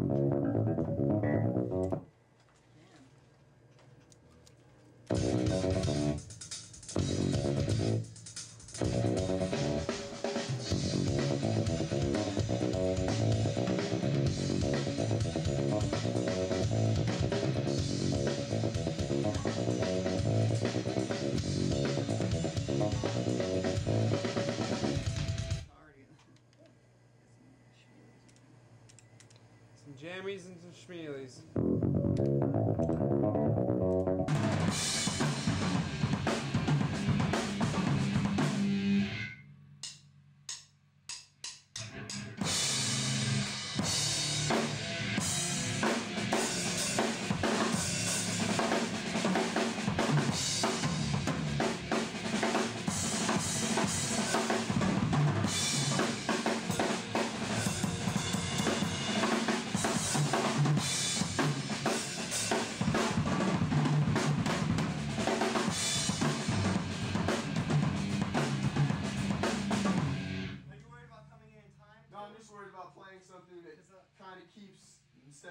Already. Some jammies and some schmealies. Worried about playing something that kind of keeps instead.